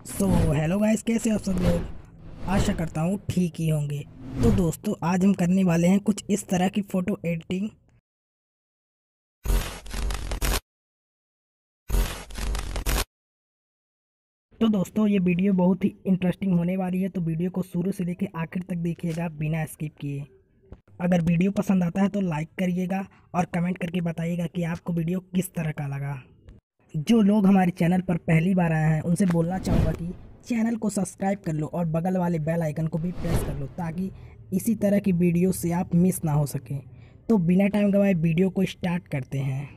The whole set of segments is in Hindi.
सो हेलो गाइस कैसे आप सब लोग? आशा करता हूँ ठीक ही होंगे। तो दोस्तों, आज हम करने वाले हैं कुछ इस तरह की फ़ोटो एडिटिंग तो दोस्तों, ये वीडियो बहुत ही इंटरेस्टिंग होने वाली है तो वीडियो को शुरू से लेकर आखिर तक देखिएगा बिना स्किप किए। अगर वीडियो पसंद आता है तो लाइक करिएगा और कमेंट करके बताइएगा कि आपको वीडियो किस तरह का लगा। जो लोग हमारे चैनल पर पहली बार आए हैं, उनसे बोलना चाहूँगा कि चैनल को सब्सक्राइब कर लो और बगल वाले बेल आइकन को भी प्रेस कर लो ताकि इसी तरह की वीडियो से आप मिस ना हो सकें। तो बिना टाइम गवाए वीडियो को स्टार्ट करते हैं।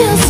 feels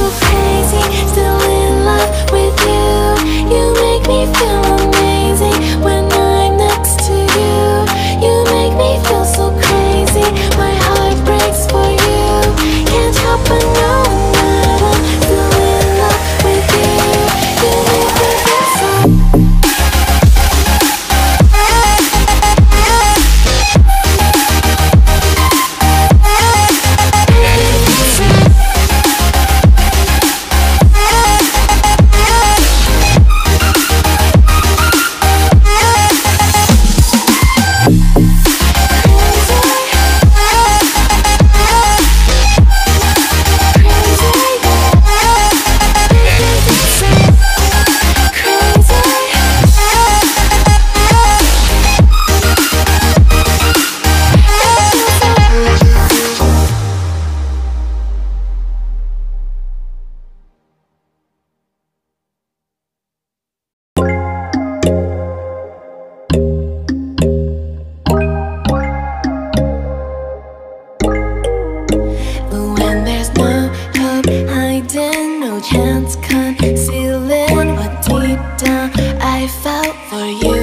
for you.